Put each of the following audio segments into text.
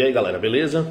E aí galera, beleza?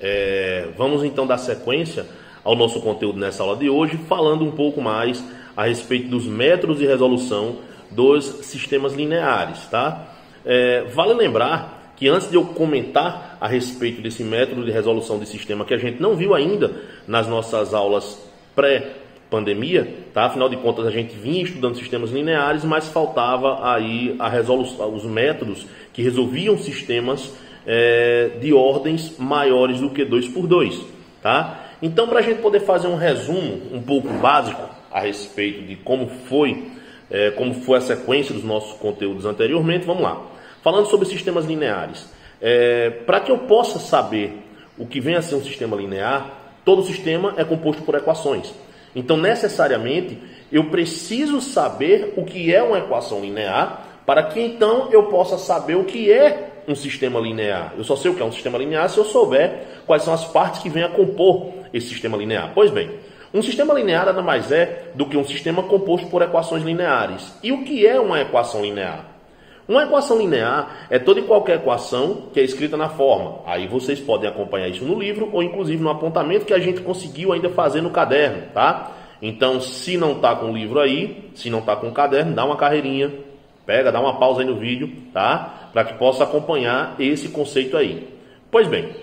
É, vamos então dar sequência ao nosso conteúdo nessa aula de hoje, falando um pouco mais a respeito dos métodos de resolução dos sistemas lineares, tá? É, vale lembrar que antes de eu comentar a respeito desse método de resolução de sistema que a gente não viu ainda nas nossas aulas pré-pandemia, tá? Afinal de contas a gente vinha estudando sistemas lineares, mas faltava aí a resolução, os métodos que resolviam sistemas é, de ordens maiores do que 2 por 2, tá? Então, para a gente poder fazer um resumo um pouco básico a respeito de como foi, é, como foi a sequência dos nossos conteúdos anteriormente, vamos lá. Falando sobre sistemas lineares, é, para que eu possa saber o que vem a ser um sistema linear, todo sistema é composto por equações. Então, necessariamente, eu preciso saber o que é uma equação linear para que então eu possa saber o que é um sistema linear. Eu só sei o que é um sistema linear se eu souber quais são as partes que vêm a compor esse sistema linear. Pois bem, um sistema linear nada mais é do que um sistema composto por equações lineares. E o que é uma equação linear? Uma equação linear é toda e qualquer equação que é escrita na forma. Aí vocês podem acompanhar isso no livro ou inclusive no apontamento que a gente conseguiu ainda fazer no caderno, tá? Então, se não está com o livro aí, se não está com o caderno, dá uma carreirinha, pega, dá uma pausa aí no vídeo, tá? para que possa acompanhar esse conceito aí. Pois bem,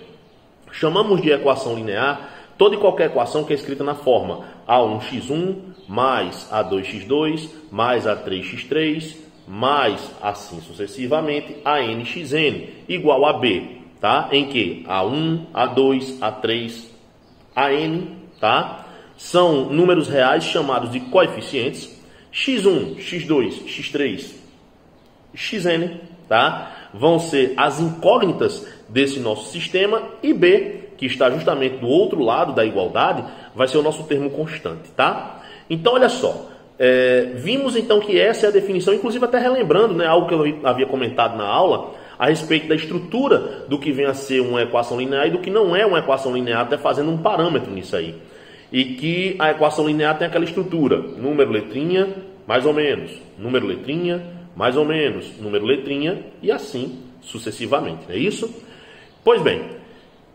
chamamos de equação linear toda e qualquer equação que é escrita na forma A1x1 mais A2x2 mais A3x3 mais assim sucessivamente ANxn igual a B, tá? Em que A1, A2, A3, AN, tá? São números reais chamados de coeficientes x1, x2, x3, xn tá? Vão ser as incógnitas desse nosso sistema e B, que está justamente do outro lado da igualdade, vai ser o nosso termo constante, tá? Então, olha só, é, vimos então que essa é a definição, inclusive até relembrando, né, algo que eu havia comentado na aula, a respeito da estrutura do que vem a ser uma equação linear e do que não é uma equação linear, até fazendo um parâmetro nisso aí. E que a equação linear tem aquela estrutura, número, letrinha, mais ou menos, número, letrinha, mais ou menos, número letrinha e assim sucessivamente, não é isso? Pois bem,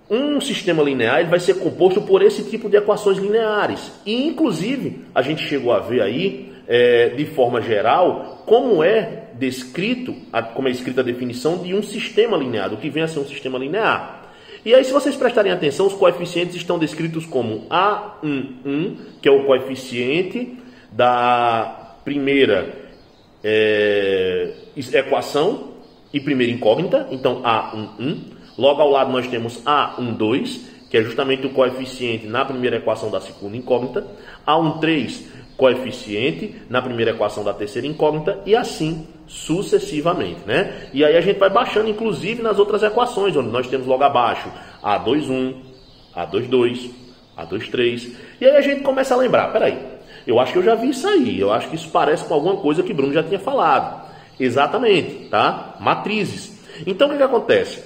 um sistema linear ele vai ser composto por esse tipo de equações lineares. E, inclusive, a gente chegou a ver aí, é, de forma geral, como é descrito, como é escrita a definição de um sistema linear, o que vem a ser um sistema linear. E aí, se vocês prestarem atenção, os coeficientes estão descritos como A11, que é o coeficiente da primeira é, equação e primeira incógnita, então A11. Logo ao lado nós temos A12, que é justamente o coeficiente na primeira equação da segunda incógnita. A13, coeficiente na primeira equação da terceira incógnita e assim sucessivamente, né? E aí a gente vai baixando inclusive nas outras equações, onde nós temos logo abaixo A21, A22, A23. E aí a gente começa a lembrar, peraí, eu acho que eu já vi isso aí. Eu acho que isso parece com alguma coisa que Bruno já tinha falado. Exatamente, tá? Matrizes. Então o que, que acontece?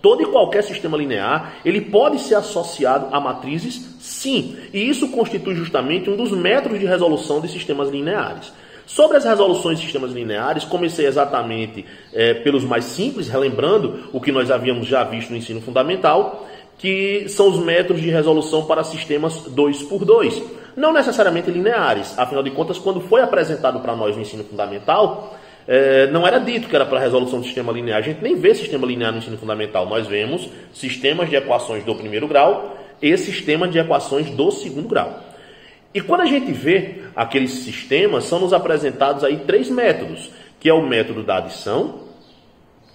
Todo e qualquer sistema linear, ele pode ser associado a matrizes, sim. E isso constitui justamente um dos métodos de resolução de sistemas lineares. Sobre as resoluções de sistemas lineares, comecei exatamente é, pelos mais simples, relembrando o que nós havíamos já visto no ensino fundamental, que são os métodos de resolução para sistemas 2 por 2 não necessariamente lineares. Afinal de contas, quando foi apresentado para nós no ensino fundamental, é, não era dito que era para resolução do sistema linear. A gente nem vê sistema linear no ensino fundamental. Nós vemos sistemas de equações do primeiro grau e sistema de equações do segundo grau. E quando a gente vê aqueles sistemas, são nos apresentados aí três métodos, que é o método da adição,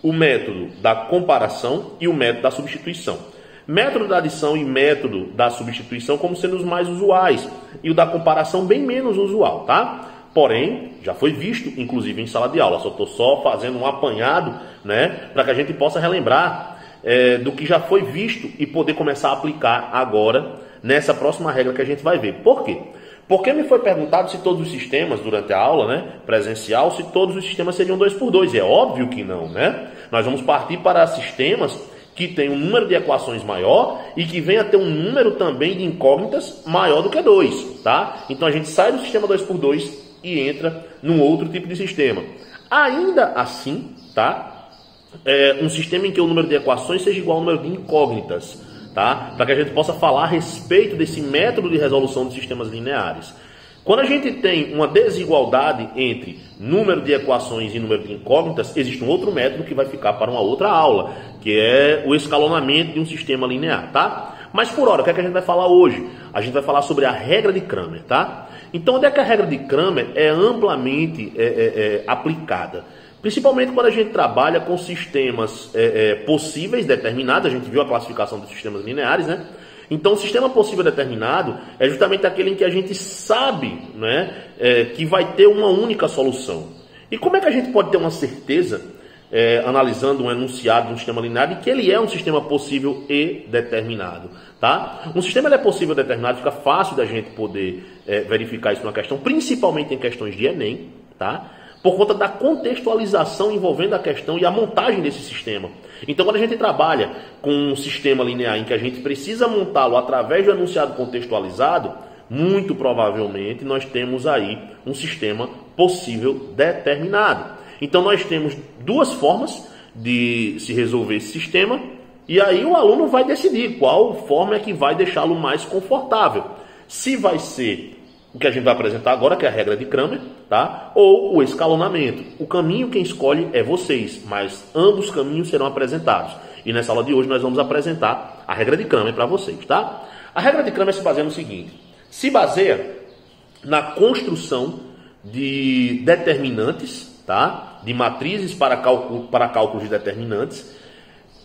o método da comparação e o método da substituição. Método da adição e método da substituição como sendo os mais usuais e o da comparação bem menos usual, tá? Porém, já foi visto, inclusive em sala de aula. Só estou só fazendo um apanhado, né, para que a gente possa relembrar é, do que já foi visto e poder começar a aplicar agora nessa próxima regra que a gente vai ver. Por quê? Porque me foi perguntado se todos os sistemas, durante a aula né, presencial, se todos os sistemas seriam 2 por 2 É óbvio que não, né? Nós vamos partir para sistemas que tem um número de equações maior e que venha a ter um número também de incógnitas maior do que 2, tá? Então a gente sai do sistema 2 por 2 e entra num outro tipo de sistema. Ainda assim, tá? é, um sistema em que o número de equações seja igual ao número de incógnitas, tá? Para que a gente possa falar a respeito desse método de resolução de sistemas lineares. Quando a gente tem uma desigualdade entre número de equações e número de incógnitas, existe um outro método que vai ficar para uma outra aula, que é o escalonamento de um sistema linear, tá? Mas por hora, o que, é que a gente vai falar hoje? A gente vai falar sobre a regra de Kramer, tá? Então, onde é que a regra de Kramer é amplamente é, é, é, aplicada? Principalmente quando a gente trabalha com sistemas é, é, possíveis determinados, a gente viu a classificação dos sistemas lineares, né? Então, o sistema possível determinado é justamente aquele em que a gente sabe né, é, que vai ter uma única solução. E como é que a gente pode ter uma certeza, é, analisando um enunciado de um sistema linear, de que ele é um sistema possível e determinado? Tá? Um sistema é possível e determinado, fica fácil da gente poder é, verificar isso numa questão, principalmente em questões de Enem. Tá? por conta da contextualização envolvendo a questão e a montagem desse sistema. Então, quando a gente trabalha com um sistema linear em que a gente precisa montá-lo através do enunciado contextualizado, muito provavelmente nós temos aí um sistema possível determinado. Então, nós temos duas formas de se resolver esse sistema, e aí o aluno vai decidir qual forma é que vai deixá-lo mais confortável. Se vai ser o que a gente vai apresentar agora, que é a regra de Kramer, tá? Ou o escalonamento. O caminho quem escolhe é vocês, mas ambos caminhos serão apresentados. E nessa aula de hoje nós vamos apresentar a regra de Kramer para vocês, tá? A regra de Kramer se baseia no seguinte: se baseia na construção de determinantes, tá? De matrizes para cálculo, para cálculos de determinantes,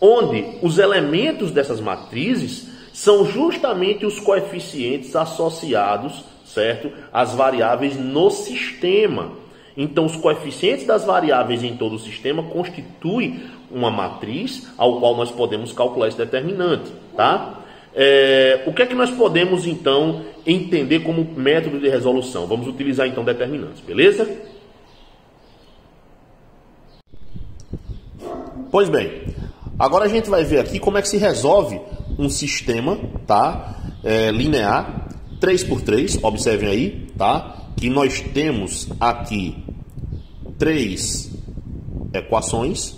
onde os elementos dessas matrizes são justamente os coeficientes associados certo? As variáveis no sistema. Então, os coeficientes das variáveis em todo o sistema constituem uma matriz ao qual nós podemos calcular esse determinante, tá? É, o que é que nós podemos então entender como método de resolução? Vamos utilizar então determinantes, beleza? Pois bem, agora a gente vai ver aqui como é que se resolve um sistema, tá? É, linear 3 por 3, observem aí, tá? Que nós temos aqui três equações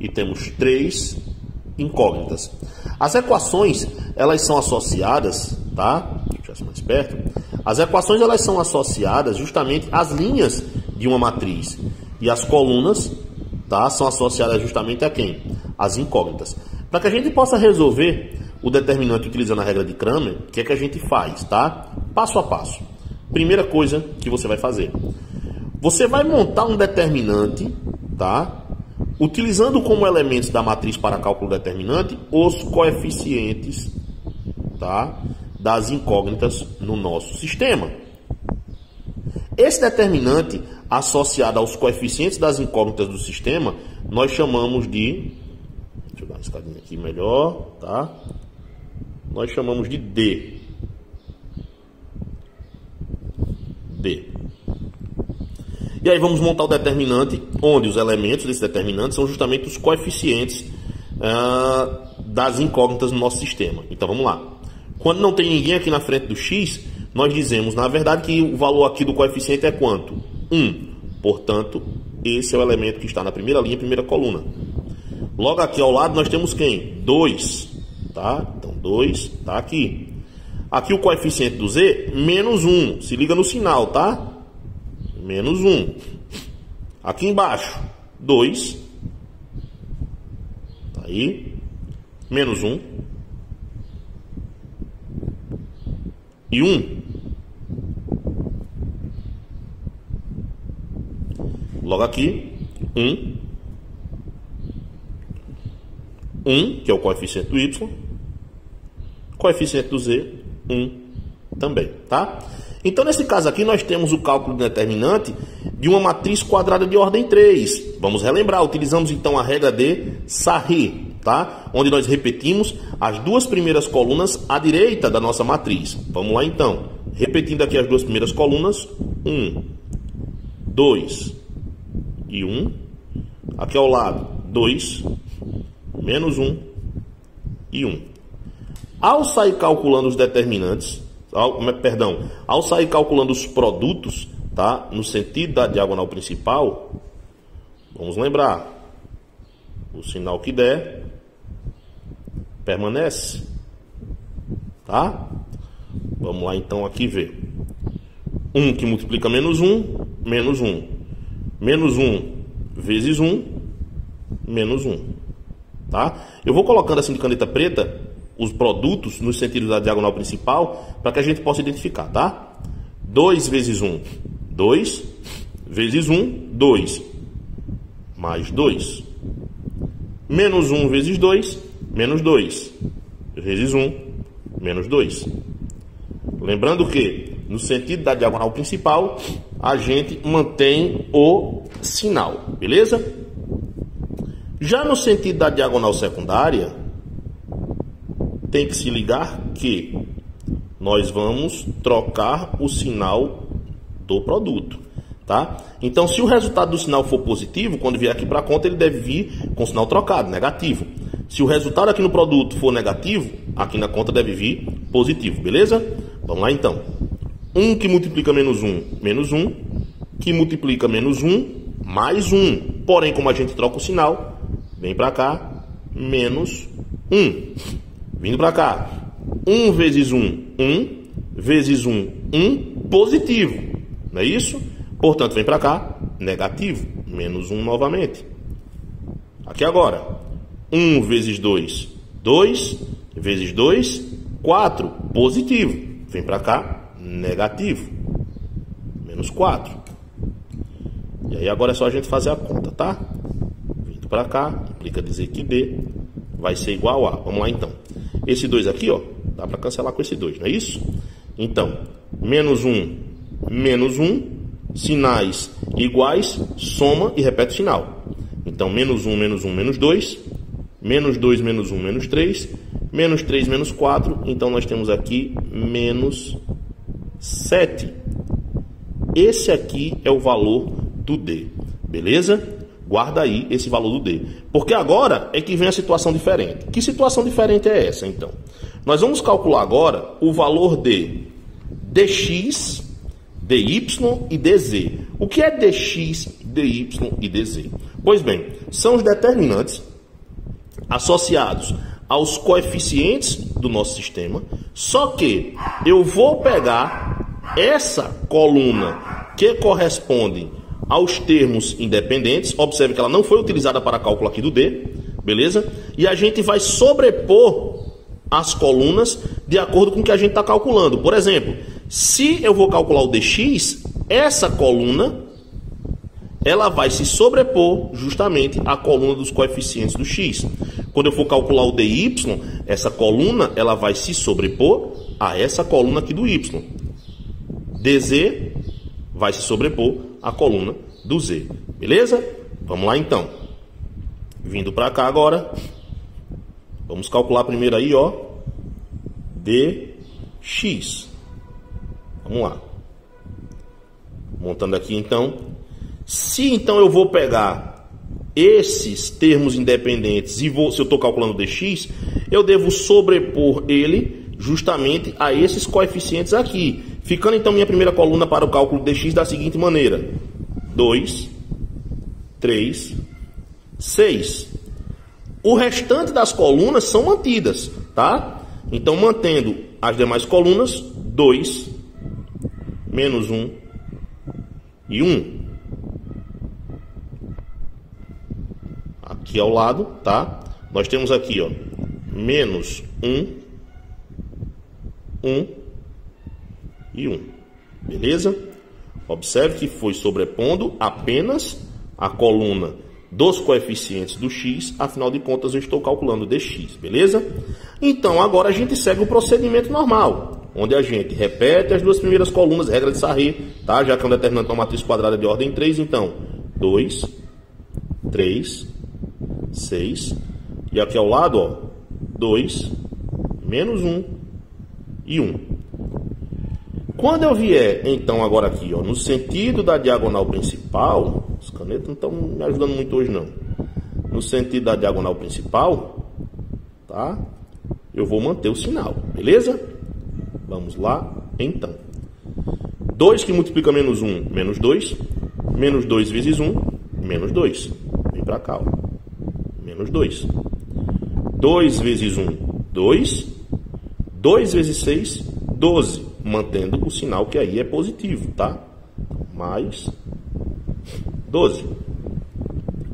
e temos três incógnitas. As equações, elas são associadas, tá? Deixa eu mais perto. As equações, elas são associadas justamente às linhas de uma matriz. E as colunas, tá? São associadas justamente a quem? As incógnitas. Para que a gente possa resolver o determinante utilizando a regra de Kramer, o que é que a gente faz, tá? Passo a passo. Primeira coisa que você vai fazer. Você vai montar um determinante, tá? Utilizando como elementos da matriz para cálculo determinante os coeficientes, tá? Das incógnitas no nosso sistema. Esse determinante associado aos coeficientes das incógnitas do sistema, nós chamamos de Deixa eu dar uma escadinha aqui melhor, tá? Nós chamamos de D. D. E aí vamos montar o determinante, onde os elementos desse determinante são justamente os coeficientes ah, das incógnitas no nosso sistema. Então vamos lá. Quando não tem ninguém aqui na frente do x, nós dizemos, na verdade, que o valor aqui do coeficiente é quanto? 1. Portanto, esse é o elemento que está na primeira linha, primeira coluna. Logo aqui ao lado nós temos quem? 2. Tá? Então 2 tá aqui. Aqui o coeficiente do z, menos 1. Se liga no sinal, tá? Menos 1. Aqui embaixo, 2. Tá aí. Menos 1. E 1. Logo aqui, 1. 1, que é o coeficiente do y coeficiente do z, 1 também, tá? Então, nesse caso aqui, nós temos o cálculo determinante de uma matriz quadrada de ordem 3. Vamos relembrar, utilizamos então a regra de Sarri, tá? Onde nós repetimos as duas primeiras colunas à direita da nossa matriz. Vamos lá então. Repetindo aqui as duas primeiras colunas, 1, 2 e 1. Aqui ao lado, 2, menos 1 e 1. Ao sair calculando os determinantes, ao, perdão, ao sair calculando os produtos, tá? No sentido da diagonal principal, vamos lembrar, O sinal que der permanece. Tá? Vamos lá então aqui ver. 1 que multiplica menos 1, menos 1. Menos 1 vezes 1, menos 1. Tá? Eu vou colocando assim de caneta preta os produtos nos sentidos da diagonal principal para que a gente possa identificar, tá? 2 vezes 1, 2 vezes 1, 2, mais 2. Menos 1 vezes 2, menos 2, vezes 1, menos 2. Lembrando que, no sentido da diagonal principal, a gente mantém o sinal, beleza? Já no sentido da diagonal secundária, tem que se ligar que nós vamos trocar o sinal do produto, tá? Então, se o resultado do sinal for positivo, quando vier aqui para a conta, ele deve vir com sinal trocado, negativo. Se o resultado aqui no produto for negativo, aqui na conta deve vir positivo, beleza? Vamos lá então. 1 que multiplica menos 1, menos 1, que multiplica menos 1, mais 1. Porém, como a gente troca o sinal, vem para cá, menos 1. Vindo para cá, 1 vezes 1, 1, vezes 1, 1, positivo. Não é isso? Portanto, vem para cá, negativo, menos 1 novamente. Aqui agora, 1 vezes 2, 2, vezes 2, 4, positivo. Vem para cá, negativo, menos 4. E aí agora é só a gente fazer a conta, tá? Vindo para cá, implica dizer que B vai ser igual a. Vamos lá então. Esse 2 aqui, ó, dá para cancelar com esse 2, não é isso? Então, menos 1, menos 1, sinais iguais, soma e repete o sinal. Então, menos 1, menos 1, menos 2, menos 2, menos 1, menos 3, menos 3, menos 4, então nós temos aqui menos 7. Esse aqui é o valor do D, beleza? Guarda aí esse valor do D. Porque agora é que vem a situação diferente. Que situação diferente é essa, então? Nós vamos calcular agora o valor de dx, dy e dz. O que é dx, dy e dz? Pois bem, são os determinantes associados aos coeficientes do nosso sistema, só que eu vou pegar essa coluna que corresponde aos termos independentes, observe que ela não foi utilizada para cálculo aqui do D, beleza? E a gente vai sobrepor as colunas de acordo com o que a gente está calculando. Por exemplo, se eu vou calcular o dx, essa coluna ela vai se sobrepor justamente à coluna dos coeficientes do x. Quando eu for calcular o dy, essa coluna ela vai se sobrepor a essa coluna aqui do y. dz vai se sobrepor à coluna do z. Beleza? Vamos lá então. Vindo para cá agora. Vamos calcular primeiro aí, ó. dx. Vamos lá. Montando aqui então se então eu vou pegar esses termos independentes e vou, se eu estou calculando dx, eu devo sobrepor ele justamente a esses coeficientes aqui. Ficando então minha primeira coluna para o cálculo dx da seguinte maneira: 2, 3, 6. O restante das colunas são mantidas, tá? Então, mantendo as demais colunas, 2, menos 1 e 1. aqui ao lado, tá? Nós temos aqui, ó, menos 1, 1 e 1. Beleza? Observe que foi sobrepondo apenas a coluna dos coeficientes do x, afinal de contas eu estou calculando dx, beleza? Então agora a gente segue o procedimento normal, onde a gente repete as duas primeiras colunas, regra de Sarri, tá? Já que é um determinante uma matriz quadrada de ordem 3, então 2, 3, 6. E aqui ao lado, ó, 2, menos 1 e 1. Quando eu vier, então, agora aqui, ó, no sentido da diagonal principal, as canetas não estão me ajudando muito hoje, não. No sentido da diagonal principal, tá? Eu vou manter o sinal, beleza? Vamos lá, então. 2 que multiplica menos 1, menos 2. Menos 2 vezes 1, menos 2. Vem para cá, ó menos 2. 2 vezes 1, 2. 2 vezes 6, 12. Mantendo o sinal que aí é positivo, tá? Mais 12.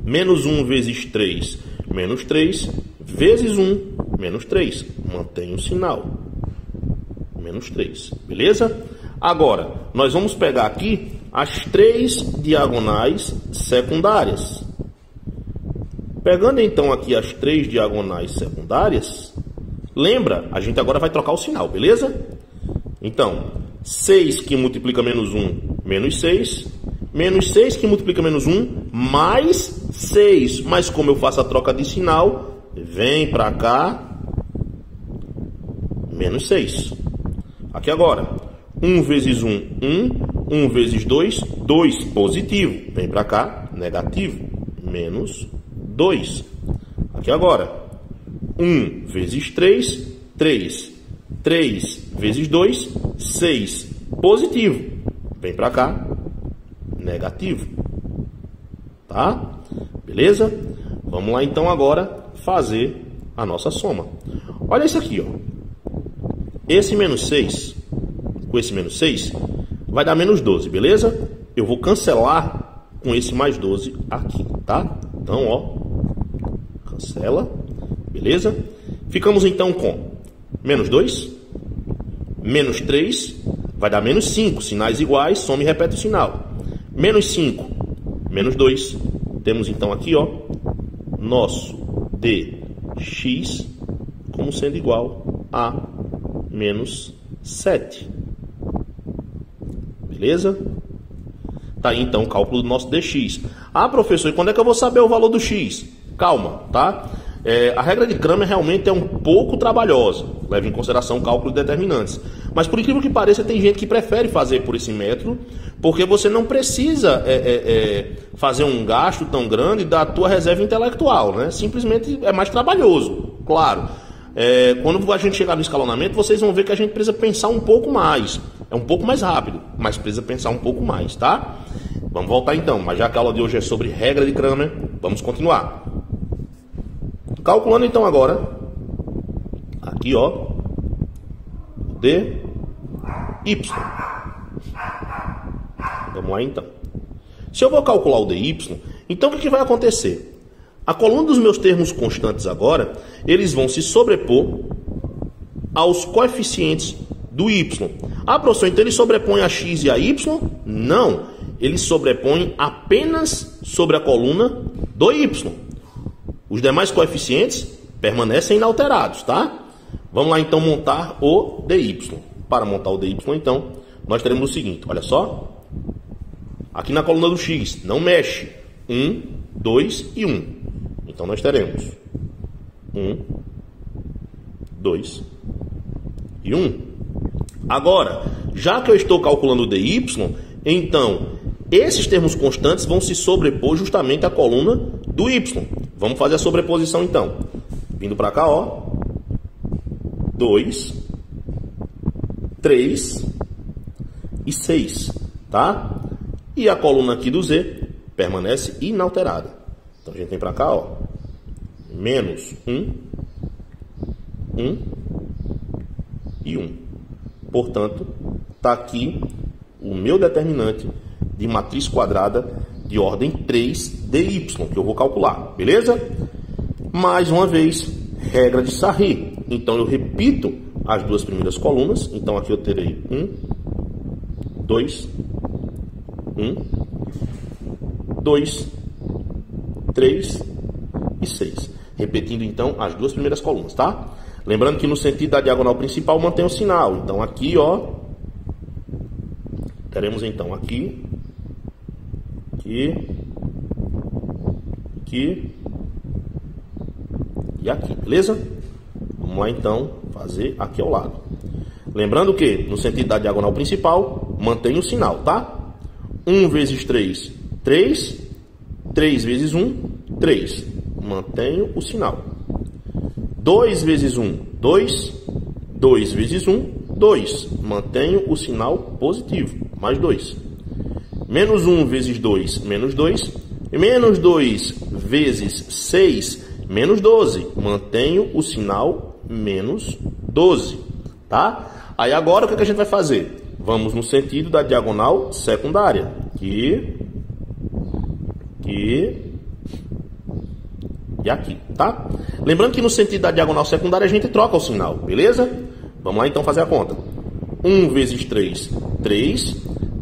Menos 1 vezes 3, menos 3. Vezes 1, menos 3. Mantém o sinal. Menos 3. Beleza? Agora, nós vamos pegar aqui as três diagonais secundárias. Pegando então aqui as três diagonais secundárias, lembra, a gente agora vai trocar o sinal, beleza? Então, 6 que multiplica menos 1, menos 6. Menos 6 que multiplica menos 1, mais 6. Mas como eu faço a troca de sinal, vem para cá, menos 6. Aqui agora, 1 vezes 1, 1. 1 vezes 2, 2. Positivo. Vem para cá, negativo. Menos 2. Aqui agora. 1 vezes 3, 3. 3 vezes 2, 6. Positivo. Vem para cá, negativo. Tá? Beleza? Vamos lá então agora fazer a nossa soma. Olha isso aqui, ó. Esse menos 6, com esse menos 6, vai dar menos 12, beleza? Eu vou cancelar com esse mais 12 aqui, tá? Então, ó, cancela, beleza? Ficamos então com menos 2, menos 3, vai dar menos 5, sinais iguais, soma e repete o sinal. Menos 5, menos 2, temos então aqui, ó, nosso dx como sendo igual a menos 7. Beleza? Tá aí então o cálculo do nosso dx. Ah, professor, e quando é que eu vou saber o valor do x? Calma, tá? É, a regra de Kramer realmente é um pouco trabalhosa, leva em consideração o cálculo de determinantes. Mas por incrível que pareça, tem gente que prefere fazer por esse método, porque você não precisa é, é, é fazer um gasto tão grande da tua reserva intelectual, né? Simplesmente é mais trabalhoso, claro. É, quando a gente chegar no escalonamento, vocês vão ver que a gente precisa pensar um pouco mais. É um pouco mais rápido, mas precisa pensar um pouco mais, tá? Vamos voltar então, mas já que a aula de hoje é sobre regra de Kramer, vamos continuar. Calculando então agora, aqui ó, d y. Vamos lá então. Se eu vou calcular o dy, então o que vai acontecer? A coluna dos meus termos constantes agora, eles vão se sobrepor aos coeficientes do y. Ah, professor, então ele sobrepõe a x e a y? Não, ele sobrepõe apenas sobre a coluna do y. Os demais coeficientes permanecem inalterados, tá? Vamos lá então montar o dy. Para montar o dy, então, nós teremos o seguinte, olha só. Aqui na coluna do x, não mexe. 1, 2 e 1. Então nós teremos 1, 2 e 1. Agora, já que eu estou calculando o dy, então esses termos constantes vão se sobrepor justamente à coluna do y. Vamos fazer a sobreposição então. Vindo para cá, ó. 2, 3 e 6, tá? E a coluna aqui do z permanece inalterada. Então a gente vem para cá, ó. Menos 1, 1 e 1. Portanto, está aqui o meu determinante de matriz quadrada de ordem 3 dy, que eu vou calcular, beleza? Mais uma vez, regra de Sarri. Então, eu repito as duas primeiras colunas. Então, aqui eu terei 1, 2, 1, 2, 3 e 6. Repetindo, então, as duas primeiras colunas, tá? Lembrando que no sentido da diagonal principal mantém o sinal. Então aqui, ó, teremos então aqui, aqui, aqui e aqui, beleza? Vamos lá então fazer aqui ao lado. Lembrando que no sentido da diagonal principal mantém o sinal, tá? 1 vezes 3, 3. 3 vezes 1, 3. Mantenho o sinal. 2 vezes 1, 2. 2 vezes 1, 2. Mantenho o sinal positivo, mais 2. Menos 1 vezes 2, menos 2. Menos 2 vezes 6, menos 12. Mantenho o sinal menos 12, tá? Aí agora o que, que a gente vai fazer? Vamos no sentido da diagonal secundária. Aqui, aqui e aqui, tá? Lembrando que no sentido da diagonal secundária a gente troca o sinal, beleza? Vamos lá então fazer a conta. 1 vezes 3, 3.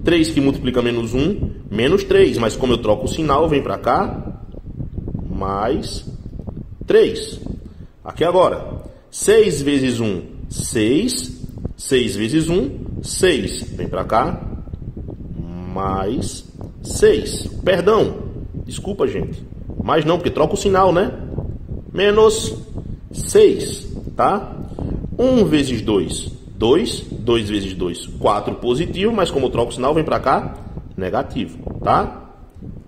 3 que multiplica menos 1, menos 3. Mas como eu troco o sinal, vem para cá, mais 3. Aqui agora, 6 vezes 1, 6. 6 vezes 1, 6. Vem para cá, mais 6. Perdão, desculpa, gente. Mas não, porque troca o sinal, né? Menos 6, tá? 1 vezes 2, 2. 2 vezes 2, 4 positivo, mas como troca o sinal, vem para cá, negativo, tá?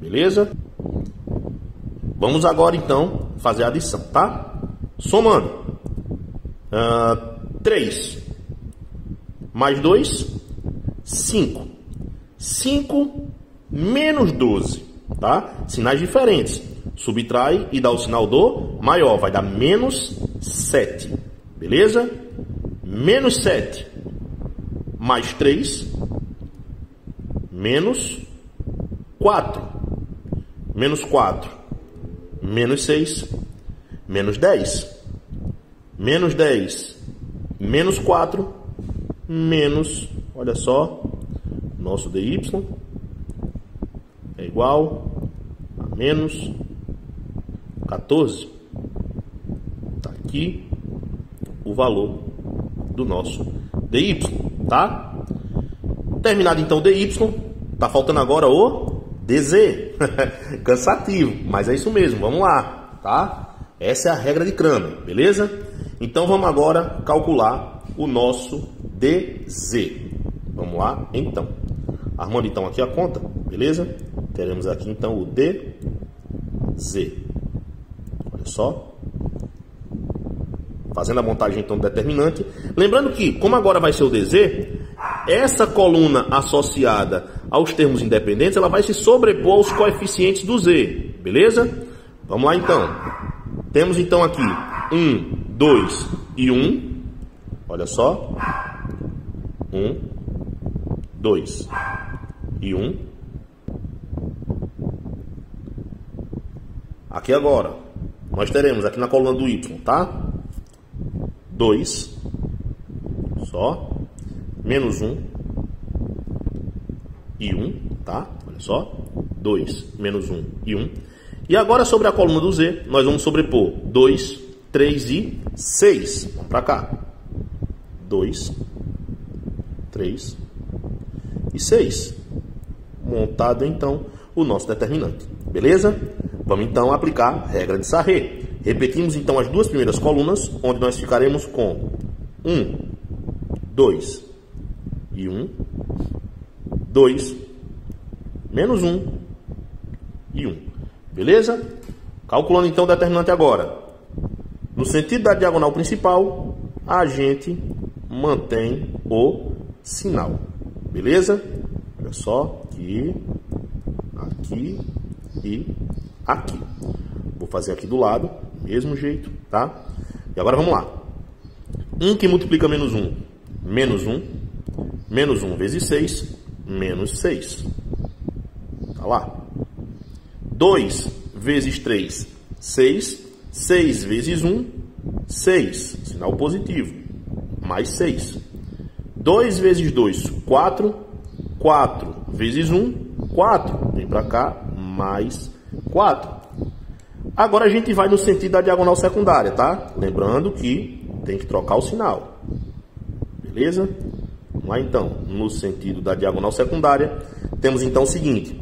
Beleza? Vamos agora, então, fazer a adição, tá? Somando. Uh, 3 mais 2, 5. 5 menos 12, tá? Sinais diferentes. Subtrai e dá o sinal do maior, vai dar menos 7, beleza? Menos 7 mais 3, menos 4, menos 4, menos 6, menos 10, menos 10, menos 4, menos, olha só, nosso dy é igual a menos 14. Está aqui o valor do nosso dy, tá? Terminado então o dy, tá faltando agora o dz. Cansativo, mas é isso mesmo, vamos lá, tá? Essa é a regra de Kramer, beleza? Então vamos agora calcular o nosso dz. Vamos lá, então. Armando então aqui a conta, beleza? Teremos aqui então o dz. Olha só. Fazendo a montagem então do determinante. Lembrando que, como agora vai ser o dz, essa coluna associada aos termos independentes, ela vai se sobrepor aos coeficientes do z, beleza? Vamos lá então. Temos então aqui 1, 2 e 1. Olha só. 1, 2 e 1. Aqui agora, nós teremos aqui na coluna do y, tá? 2, só, menos 1 e 1, tá? Olha só, 2, menos 1 e 1. E agora sobre a coluna do z, nós vamos sobrepor 2, 3 e 6. Vamos para cá. 2, 3 e 6. Montado então o nosso determinante. Beleza? Vamos então aplicar a regra de Sarré. Repetimos então as duas primeiras colunas, onde nós ficaremos com 1, 2 e 1, 2, menos 1 e 1. Beleza? Calculando então o determinante agora. No sentido da diagonal principal, a gente mantém o sinal. Beleza? Olha só, aqui, aqui e aqui. Vou fazer aqui do lado, mesmo jeito, tá? E agora vamos lá. 1 que multiplica menos 1, menos 1. Menos 1 vezes 6, menos 6. Tá lá. 2 vezes 3, 6. 6 vezes 1, 6. Sinal positivo. Mais 6. 2 vezes 2, 4. 4 vezes 1, 4. Vem para cá, mais 4. Agora a gente vai no sentido da diagonal secundária, tá? Lembrando que tem que trocar o sinal. Beleza? Vamos lá então. No sentido da diagonal secundária, temos então o seguinte.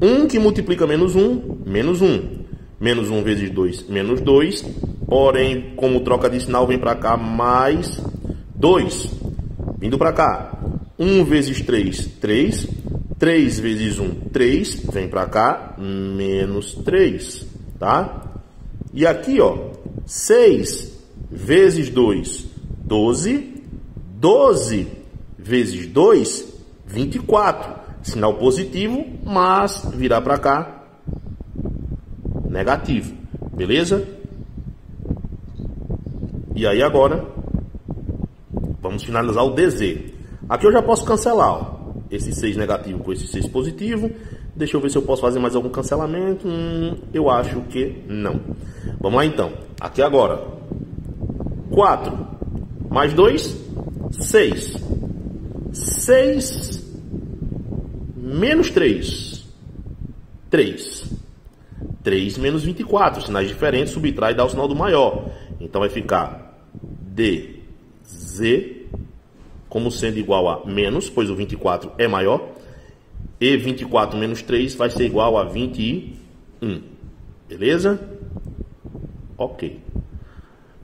1 que multiplica menos 1, menos 1. Menos 1 vezes 2, menos 2. Porém, como troca de sinal, vem para cá mais 2. Vindo para cá. 1 vezes 3, 3. 3 vezes 1, 3. Vem para cá, menos 3 tá? E aqui, ó, 6 vezes 2, 12. 12 vezes 2, 24. Sinal positivo, mas virar para cá, negativo. Beleza? E aí agora, vamos finalizar o DZ. Aqui eu já posso cancelar, ó, esse 6 negativo com esse 6 positivo. Deixa eu ver se eu posso fazer mais algum cancelamento. Hum, eu acho que não. Vamos lá então. Aqui agora. 4 mais 2, 6. 6 menos 3. 3. 3 menos 24. Sinais diferentes, subtrai e dá o sinal do maior. Então vai ficar DZ como sendo igual a menos, pois o 24 é maior. E 24 menos 3 vai ser igual a 21. Beleza? Ok.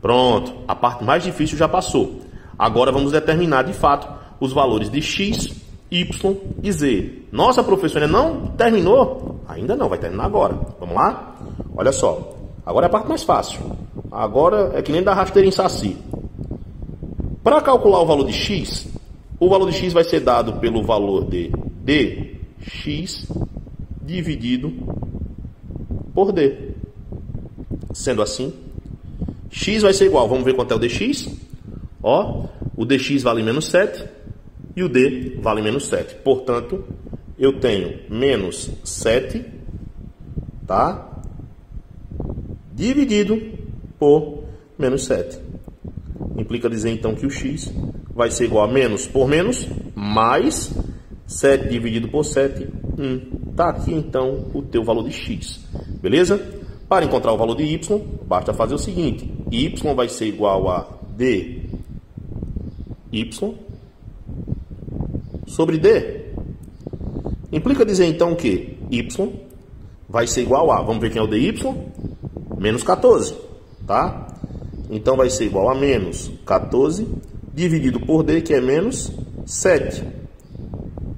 Pronto. A parte mais difícil já passou. Agora vamos determinar de fato os valores de x, y e z. Nossa, professora, não terminou? Ainda não, vai terminar agora. Vamos lá? Olha só. Agora é a parte mais fácil. Agora é que nem dar rasteira em saci. Para calcular o valor de x, o valor de x vai ser dado pelo valor de dx dividido por d. Sendo assim, x vai ser igual, vamos ver quanto é o dx? Ó, o dx vale menos 7 e o d vale menos 7. Portanto, eu tenho menos 7, tá? Dividido por menos 7. Implica dizer então que o x vai ser igual a menos por menos, mais 7 dividido por 7, 1. Está aqui então o teu valor de x. Beleza? Para encontrar o valor de y, basta fazer o seguinte. y vai ser igual a d y sobre d. Implica dizer então que y vai ser igual a, vamos ver quem é o dy, menos 14, tá? Então vai ser igual a menos 14 dividido por d, que é menos 7.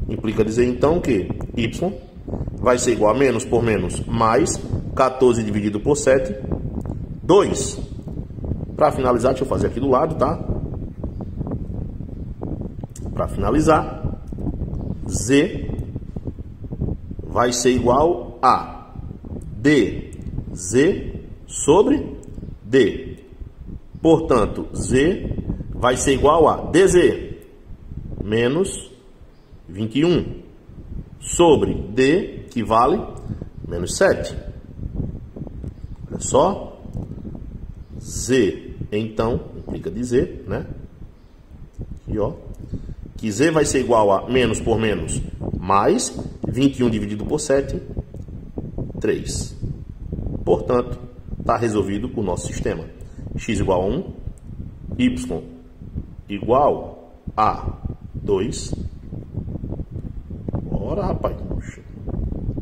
Implica dizer então que y vai ser igual a menos por menos mais 14 dividido por 7, 2. Para finalizar, deixa eu fazer aqui do lado, tá? Para finalizar, z vai ser igual a dz sobre d. Portanto, Z vai ser igual a DZ menos 21 sobre D, que vale menos 7. Olha só. Z, então, implica Z, né? Aqui, ó. Que Z vai ser igual a menos por menos mais 21 dividido por 7, 3. Portanto, está resolvido o nosso sistema x igual a 1, y igual a 2. Bora, rapaz.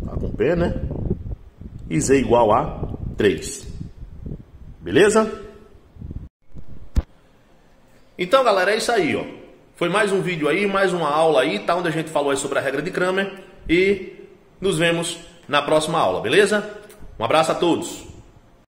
Tá com P, né? E z igual a 3. Beleza? Então, galera, é isso aí, ó. Foi mais um vídeo aí, mais uma aula aí, tá? Onde a gente falou sobre a regra de Kramer. E nos vemos na próxima aula, beleza? Um abraço a todos.